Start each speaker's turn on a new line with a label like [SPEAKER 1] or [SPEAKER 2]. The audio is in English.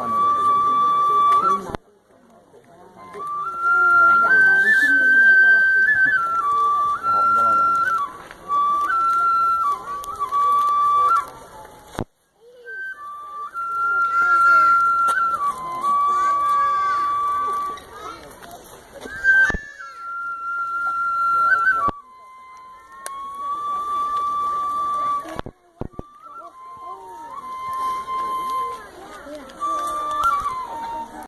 [SPEAKER 1] corner.